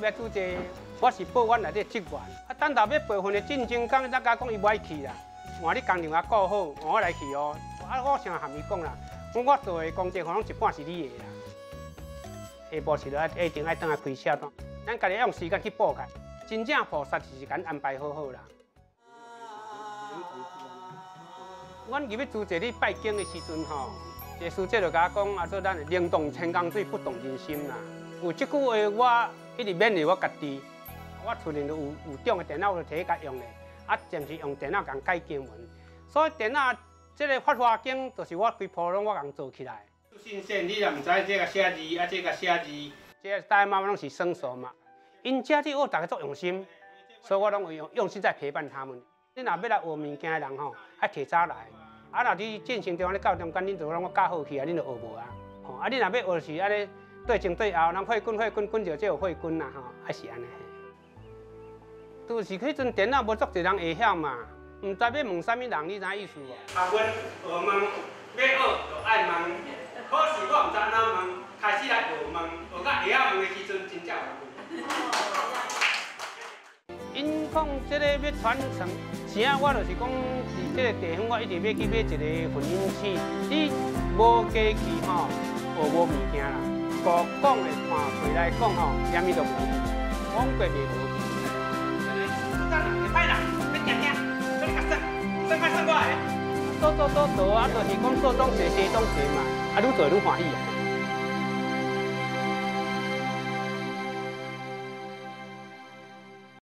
要做这，我是报阮内底职员。啊，等到要培训的进京港，才甲讲伊不爱去啦。换你工程也顾好，换我来去哦。啊，我想含伊讲啦，我我做的工作可能一半是你的啦。下晡时了，一定爱等来开车单，咱家己用时间去补开。真正菩萨就是甲安排好好啦。阮入去做这里拜经的时阵吼，这师姐就甲我讲，啊说咱灵动千江水，不动人心啦。有这句话，我一直勉励我家己。我厝里有有种的电脑，就摕去甲用咧。啊，暂时用电脑甲改经文，所以电脑这个发花经，就是我规铺拢我共做起来。新鲜，你也毋知这个写字，啊这个写字，这个大妈妈拢是生疏嘛。因家己我大家足用心，所以我拢会用用心在陪伴他们。你若要来学物件的人吼，爱提早来。啊，若你进行中你到中间，恁就让我教好去啊，恁就学无啊。吼，啊，你若要学是安尼对前对后，人会滚会滚滚就就有会滚啦吼，还是安尼。都是迄阵电脑无足侪人会晓嘛，毋知要问啥物人，你知意思无？啊，阮学问要学就爱问，可是我毋知安怎问，开始来学问，学到会晓问的时阵，真正有因讲即个要传承，是啊，我就是讲，伫这个地方，我一直要去买一个混音器。你无家去吼，学无物件啦。古讲的看回来讲吼，啥物都无，往过袂无。做，做你甲算，算快算我的。做做啊，就是讲做东西西东西嘛，啊，愈做愈欢喜啊。